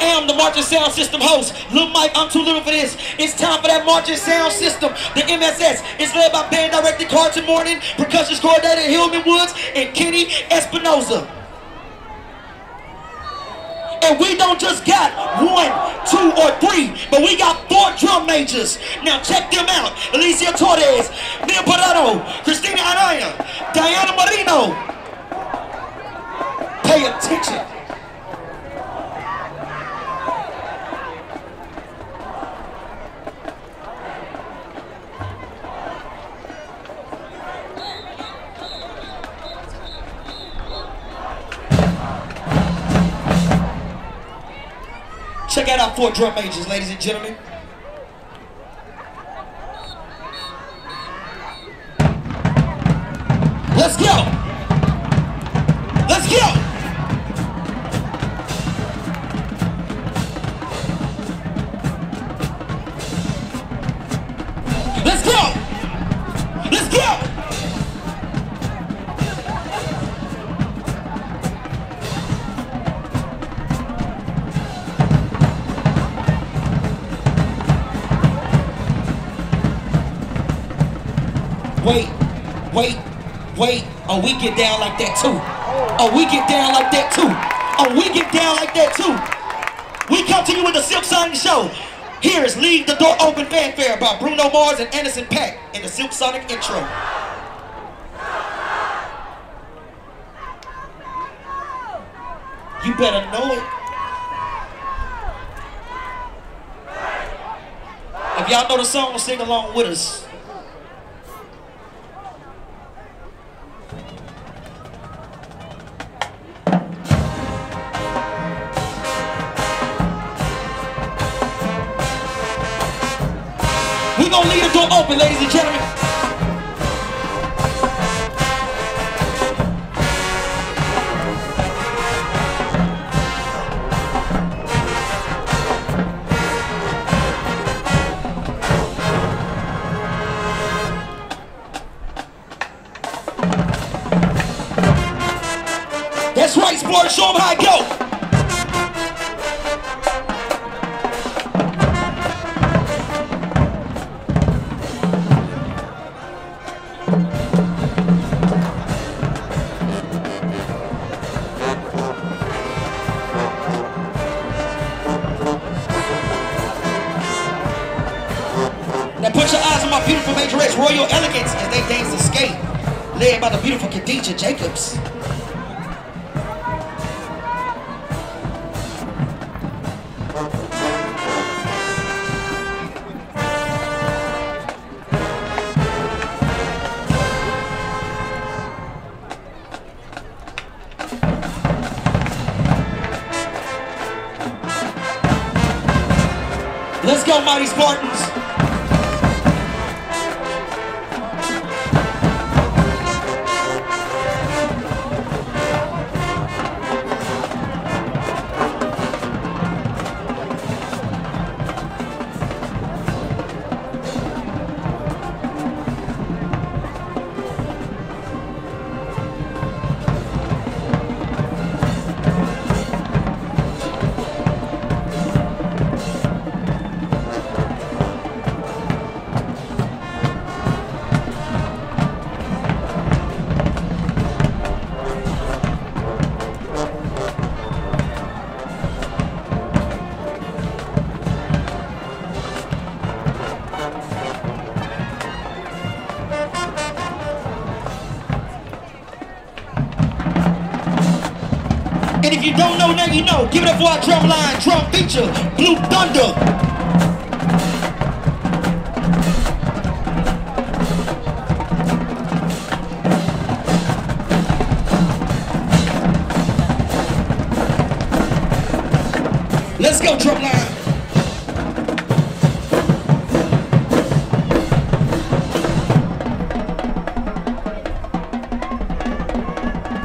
am the Marching Sound System host. Lil Mike, I'm too little for this. It's time for that Marching Sound System. The MSS is led by band director Carlton Morning, percussion coordinator Hillman Woods, and Kenny Espinoza. And we don't just got one, two, or three, but we got four drum majors. Now check them out. Alicia Torres, four drum majors, ladies and gentlemen. Wait. Oh, we get down like that too. Oh, we get down like that too. Oh, we get down like that too. We come to you with the Silk Sonic Show. Here is Leave the Door Open Fanfare by Bruno Mars and Anderson Paak in the Silk Sonic intro. You better know it. If y'all know the song, sing along with us. Door open, ladies and gentlemen. Khadija Jacobs. Let's go, Mighty Spartans. If you don't know, now you know. Give it up for our drum line, drum feature, Blue Thunder. Let's go, drum line.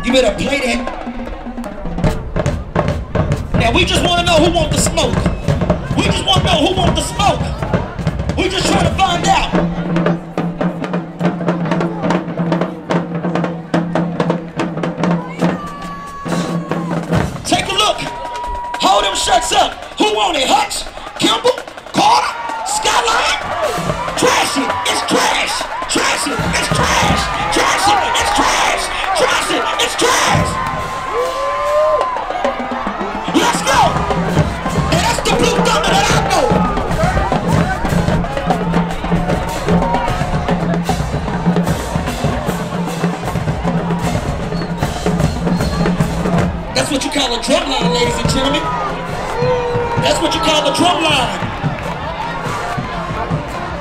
You better play that. We just want to know who want the smoke. We just want to know who want the smoke.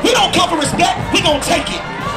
We don't come for respect, we gonna take it.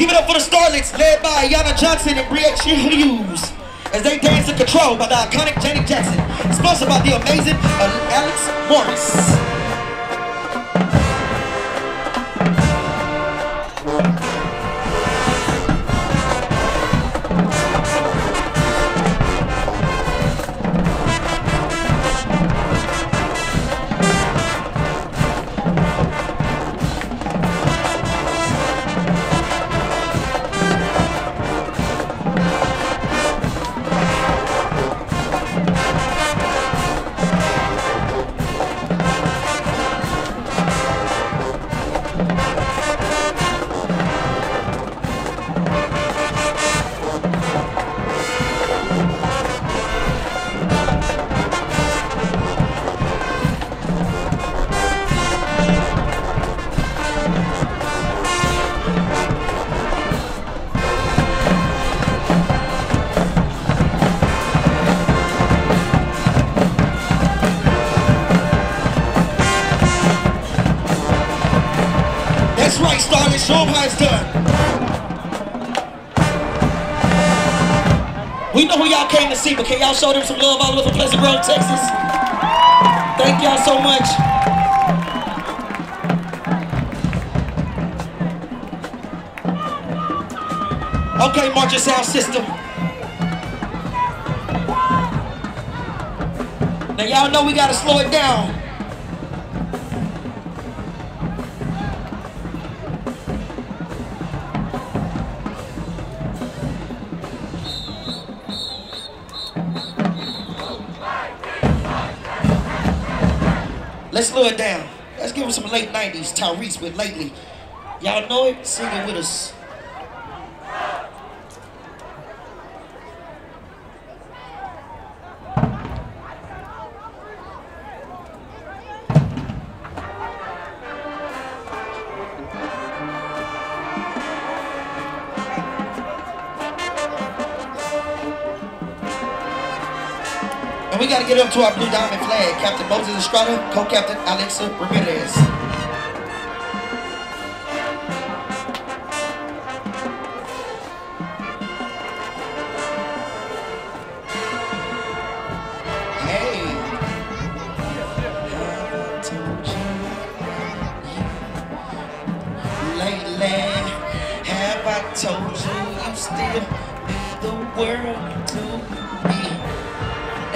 Give it up for the Starlets led by Yana Johnson and Briette Hughes as they dance in control by the iconic Janet Jackson. Sponsored by the amazing Alex Morris. Right, how it's done. We know who y'all came to see, but can y'all show them some love all over Pleasant Grove, Texas? Thank y'all so much. Okay, Marching Sound System. Now y'all know we gotta slow it down. Let's slow it down. Let's give him some late 90s Tyrese with lately. Y'all know it? Sing it with us. We got to get up to our blue diamond flag. Captain Moses Estrada, co-captain Alexa Ramirez.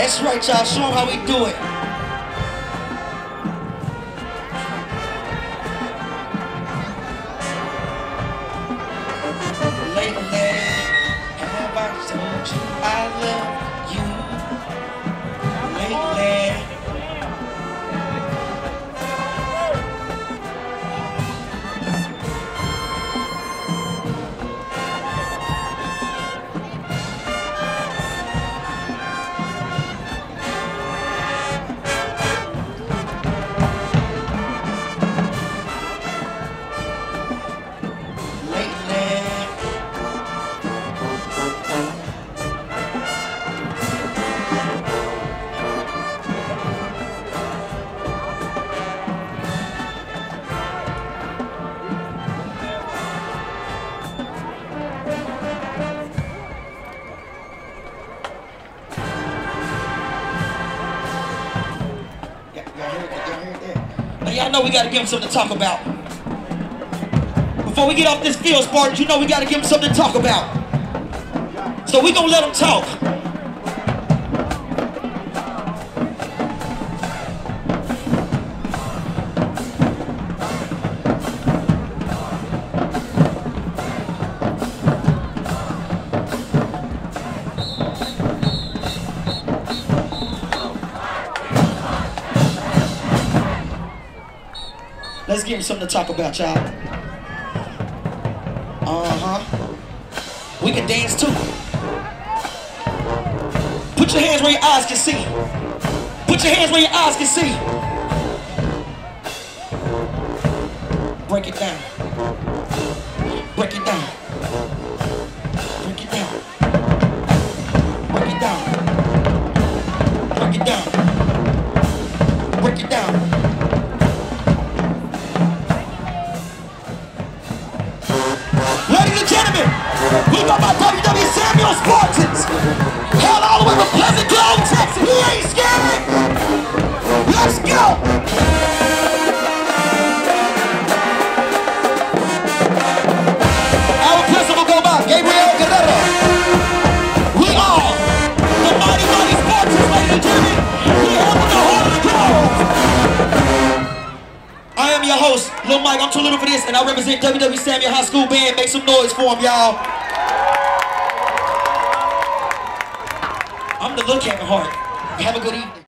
That's right, y'all. Show Show 'em how we do it. Lately, have I told you I we gotta give them something to talk about. Before we get off this field, Spartans, you know we gotta give them something to talk about. So we gonna let them talk. Let's give him something to talk about, y'all. Uh-huh. We can dance too. Put your hands where your eyes can see. Put your hands where your eyes can see. Break it down. Break it down. Break it down. Break it down. Break it down. Represent WWE Samuell High School Band. Make some noise for him, y'all. I'm the Lil Kevin Hart. Have a good evening.